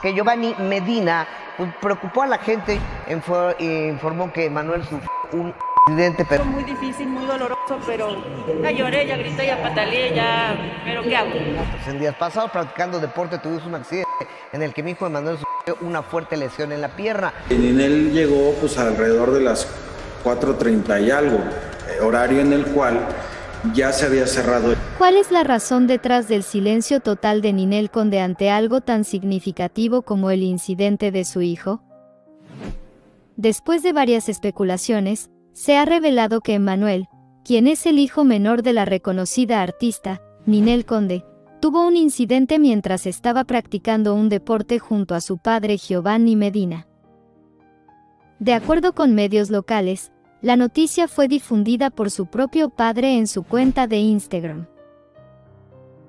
que Giovanni Medina pues, preocupó a la gente, informó que Manuel sufrió un accidente. Pero... Muy difícil, muy doloroso, pero ya lloré, ya grité, ya pataleé, ya... ¿Pero qué hago? Pues en días pasados, practicando deporte, tuvimos un accidente en el que mi hijo Manuel sufrió una fuerte lesión en la pierna. él llegó pues alrededor de las 4.30 y algo, eh, horario en el cual ya se había cerrado. ¿Cuál es la razón detrás del silencio total de Ninel Conde ante algo tan significativo como el incidente de su hijo? Después de varias especulaciones, se ha revelado que Emmanuel, quien es el hijo menor de la reconocida artista, Ninel Conde, tuvo un incidente mientras estaba practicando un deporte junto a su padre Giovanni Medina. De acuerdo con medios locales, la noticia fue difundida por su propio padre en su cuenta de Instagram.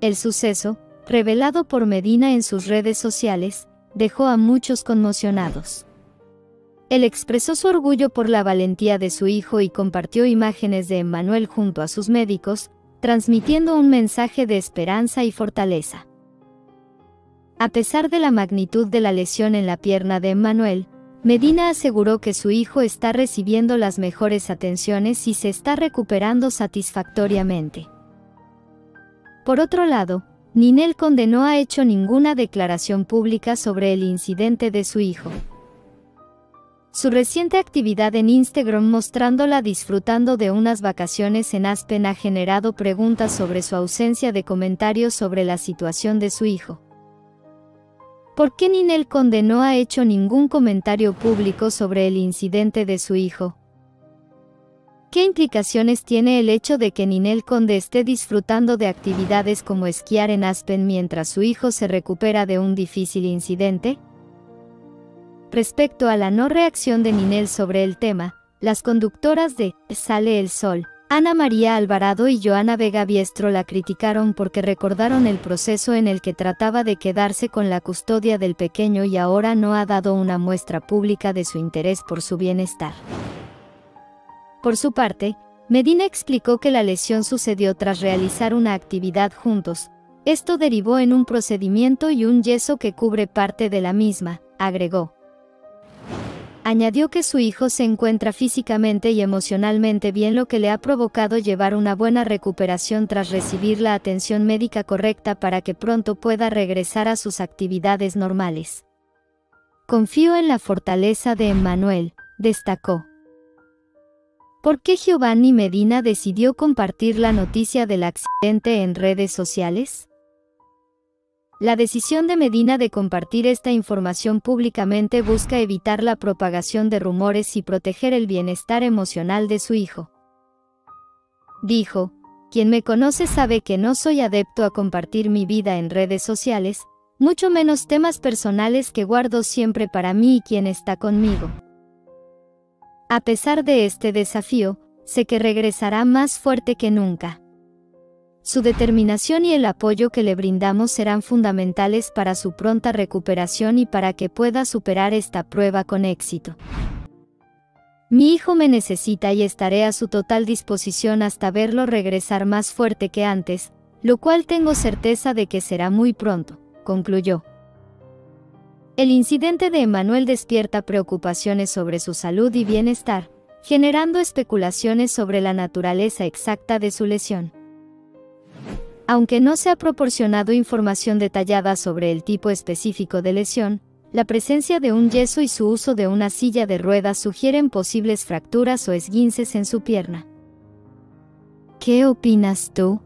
El suceso, revelado por Medina en sus redes sociales, dejó a muchos conmocionados. Él expresó su orgullo por la valentía de su hijo y compartió imágenes de Emmanuel junto a sus médicos, transmitiendo un mensaje de esperanza y fortaleza. A pesar de la magnitud de la lesión en la pierna de Emmanuel, Medina aseguró que su hijo está recibiendo las mejores atenciones y se está recuperando satisfactoriamente. Por otro lado, Ninel Conde no ha hecho ninguna declaración pública sobre el incidente de su hijo. Su reciente actividad en Instagram mostrándola disfrutando de unas vacaciones en Aspen ha generado preguntas sobre su ausencia de comentarios sobre la situación de su hijo. ¿Por qué Ninel Conde no ha hecho ningún comentario público sobre el incidente de su hijo? ¿Qué implicaciones tiene el hecho de que Ninel Conde esté disfrutando de actividades como esquiar en Aspen mientras su hijo se recupera de un difícil incidente? Respecto a la no reacción de Ninel sobre el tema, las conductoras de Sale el Sol, Ana María Alvarado y Joana Vega Biestro la criticaron porque recordaron el proceso en el que trataba de quedarse con la custodia del pequeño y ahora no ha dado una muestra pública de su interés por su bienestar. Por su parte, Medina explicó que la lesión sucedió tras realizar una actividad juntos. Esto derivó en un procedimiento y un yeso que cubre parte de la misma, agregó. Añadió que su hijo se encuentra físicamente y emocionalmente bien lo que le ha provocado llevar una buena recuperación tras recibir la atención médica correcta para que pronto pueda regresar a sus actividades normales. Confío en la fortaleza de Emmanuel, destacó. ¿Por qué Giovanni Medina decidió compartir la noticia del accidente en redes sociales? La decisión de Medina de compartir esta información públicamente busca evitar la propagación de rumores y proteger el bienestar emocional de su hijo. Dijo, quien me conoce sabe que no soy adepto a compartir mi vida en redes sociales, mucho menos temas personales que guardo siempre para mí y quien está conmigo. A pesar de este desafío, sé que regresará más fuerte que nunca. Su determinación y el apoyo que le brindamos serán fundamentales para su pronta recuperación y para que pueda superar esta prueba con éxito. Mi hijo me necesita y estaré a su total disposición hasta verlo regresar más fuerte que antes, lo cual tengo certeza de que será muy pronto, concluyó. El incidente de Emanuel despierta preocupaciones sobre su salud y bienestar, generando especulaciones sobre la naturaleza exacta de su lesión. Aunque no se ha proporcionado información detallada sobre el tipo específico de lesión, la presencia de un yeso y su uso de una silla de ruedas sugieren posibles fracturas o esguinces en su pierna. ¿Qué opinas tú?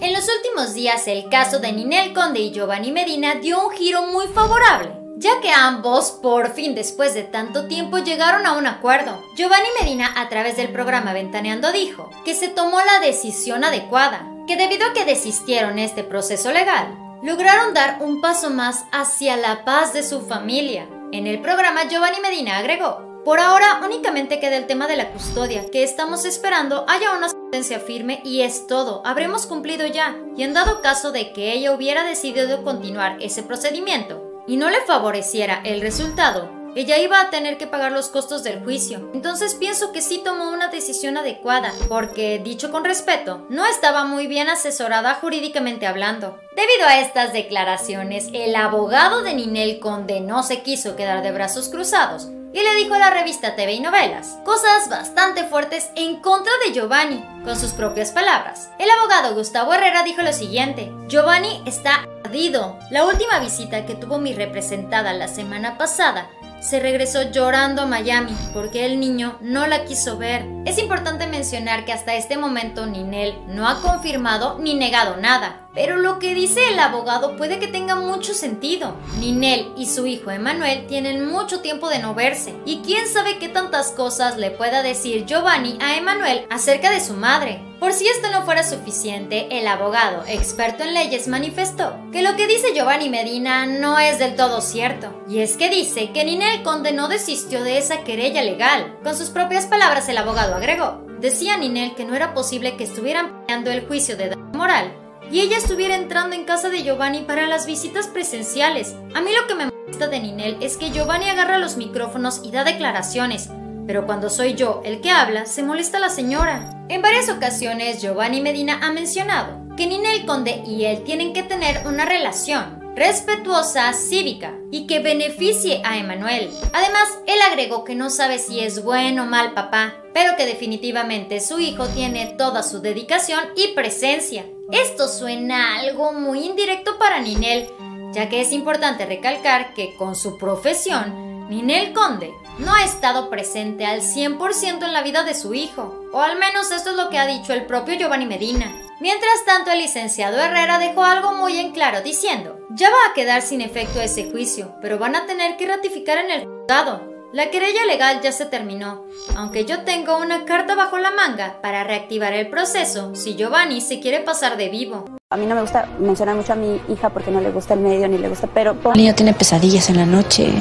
En los últimos días el caso de Ninel Conde y Giovanni Medina dio un giro muy favorable ya que ambos, por fin después de tanto tiempo, llegaron a un acuerdo. Giovanni Medina, a través del programa Ventaneando, dijo que se tomó la decisión adecuada, que debido a que desistieron este proceso legal, lograron dar un paso más hacia la paz de su familia. En el programa, Giovanni Medina agregó, por ahora únicamente queda el tema de la custodia, que estamos esperando haya una sentencia firme y es todo, habremos cumplido ya, y en dado caso de que ella hubiera decidido continuar ese procedimiento, y no le favoreciera el resultado, ella iba a tener que pagar los costos del juicio. Entonces pienso que sí tomó una decisión adecuada, porque, dicho con respeto, no estaba muy bien asesorada jurídicamente hablando. Debido a estas declaraciones, el abogado de Ninel Conde no se quiso quedar de brazos cruzados y le dijo a la revista TV y Novelas cosas bastante fuertes en contra de Giovanni, con sus propias palabras. El abogado Gustavo Herrera dijo lo siguiente, Giovanni está ardido. La última visita que tuvo mi representada la semana pasada se regresó llorando a Miami porque el niño no la quiso ver. Es importante mencionar que hasta este momento Ninel no ha confirmado ni negado nada, pero lo que dice el abogado puede que tenga mucho sentido. Ninel y su hijo Emanuel tienen mucho tiempo de no verse, y quién sabe qué tantas cosas le pueda decir Giovanni a Emanuel acerca de su madre. Por si esto no fuera suficiente, el abogado, experto en leyes, manifestó que lo que dice Giovanni Medina no es del todo cierto. Y es que dice que Ninel Conde no desistió de esa querella legal. Con sus propias palabras, el abogado agregó. Decía Ninel que no era posible que estuvieran peleando el juicio de daño moral y ella estuviera entrando en casa de Giovanni para las visitas presenciales. A mí lo que me molesta de Ninel es que Giovanni agarra los micrófonos y da declaraciones, pero cuando soy yo el que habla, se molesta la señora. En varias ocasiones, Giovanni Medina ha mencionado que Ninel Conde y él tienen que tener una relación respetuosa, cívica y que beneficie a Emanuel. Además, él agregó que no sabe si es bueno o mal papá, pero que definitivamente su hijo tiene toda su dedicación y presencia. Esto suena algo muy indirecto para Ninel, ya que es importante recalcar que con su profesión, Ninel Conde no ha estado presente al 100% en la vida de su hijo, o al menos esto es lo que ha dicho el propio Giovanni Medina. Mientras tanto, el licenciado Herrera dejó algo muy en claro diciendo, ya va a quedar sin efecto ese juicio, pero van a tener que ratificar en el juzgado. La querella legal ya se terminó, aunque yo tengo una carta bajo la manga para reactivar el proceso si Giovanni se quiere pasar de vivo. A mí no me gusta mencionar mucho a mi hija porque no le gusta el medio ni le gusta, pero... El niño tiene pesadillas en la noche.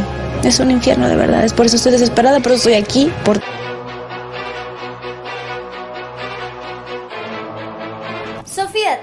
Es un infierno de verdad. Es por eso estoy desesperada, por eso estoy aquí. Por...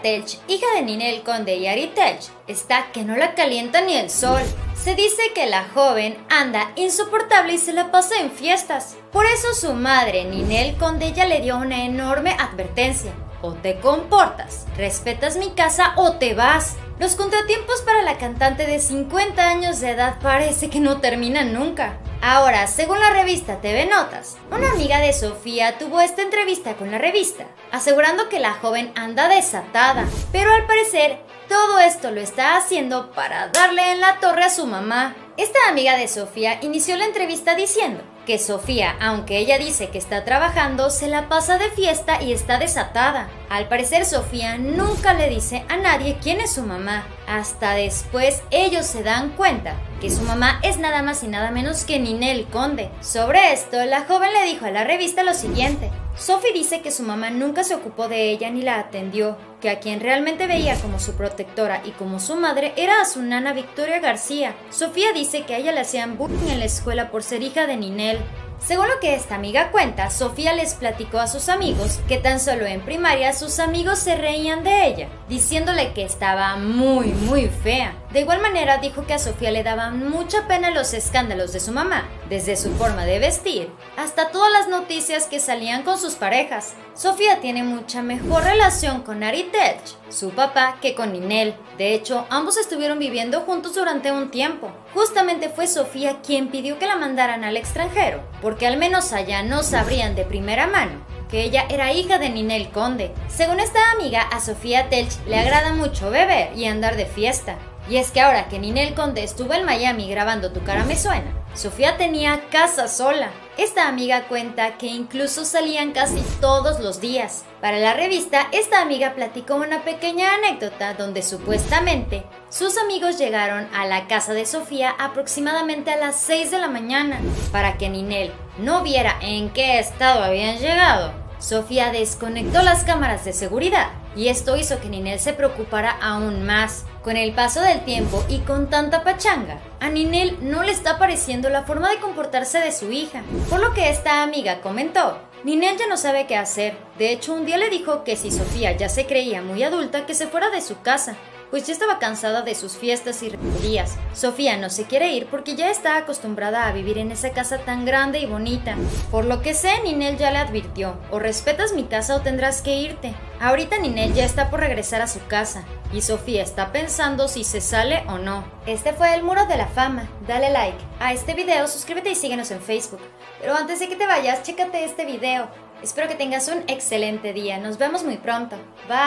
Hija de Ninel Conde y Ari Telch, está que no la calienta ni el sol. Se dice que la joven anda insoportable y se la pasa en fiestas. Por eso su madre, Ninel Conde, ya le dio una enorme advertencia. O te comportas, respetas mi casa o te vas. Los contratiempos para la cantante de 50 años de edad parece que no terminan nunca. Ahora, según la revista TV Notas, una amiga de Sofía tuvo esta entrevista con la revista, asegurando que la joven anda desatada, pero al parecer todo esto lo está haciendo para darle en la torre a su mamá. Esta amiga de Sofía inició la entrevista diciendo que Sofía, aunque ella dice que está trabajando, se la pasa de fiesta y está desatada. Al parecer Sofía nunca le dice a nadie quién es su mamá. Hasta después ellos se dan cuenta que su mamá es nada más y nada menos que Ninel Conde. Sobre esto, la joven le dijo a la revista lo siguiente. Sophie dice que su mamá nunca se ocupó de ella ni la atendió, que a quien realmente veía como su protectora y como su madre era a su nana Victoria García. Sofía dice que a ella le hacían bullying en la escuela por ser hija de Ninel, según lo que esta amiga cuenta, Sofía les platicó a sus amigos que tan solo en primaria sus amigos se reían de ella, diciéndole que estaba muy, muy fea. De igual manera dijo que a Sofía le daban mucha pena los escándalos de su mamá, desde su forma de vestir hasta todas las noticias que salían con sus parejas. Sofía tiene mucha mejor relación con Ari Telch, su papá, que con Ninel. De hecho, ambos estuvieron viviendo juntos durante un tiempo. Justamente fue Sofía quien pidió que la mandaran al extranjero, porque al menos allá no sabrían de primera mano que ella era hija de Ninel Conde. Según esta amiga, a Sofía Telch le agrada mucho beber y andar de fiesta. Y es que ahora que Ninel Conde estuvo en Miami grabando Tu cara me suena, Sofía tenía casa sola. Esta amiga cuenta que incluso salían casi todos los días. Para la revista, esta amiga platicó una pequeña anécdota donde supuestamente sus amigos llegaron a la casa de Sofía aproximadamente a las 6 de la mañana para que Ninel no viera en qué estado habían llegado. Sofía desconectó las cámaras de seguridad y esto hizo que Ninel se preocupara aún más. Con el paso del tiempo y con tanta pachanga, a Ninel no le está pareciendo la forma de comportarse de su hija, por lo que esta amiga comentó. Ninel ya no sabe qué hacer. De hecho, un día le dijo que si Sofía ya se creía muy adulta, que se fuera de su casa. pues ya estaba cansada de sus fiestas y rebeldías. Sofía no se quiere ir porque ya está acostumbrada a vivir en esa casa tan grande y bonita. Por lo que sé, Ninel ya le advirtió, o respetas mi casa o tendrás que irte. Ahorita Ninel ya está por regresar a su casa, y Sofía está pensando si se sale o no. Este fue el Muro de la Fama. Dale like a este video, suscríbete y síguenos en Facebook. Pero antes de que te vayas, chécate este video. Espero que tengas un excelente día. Nos vemos muy pronto. Bye.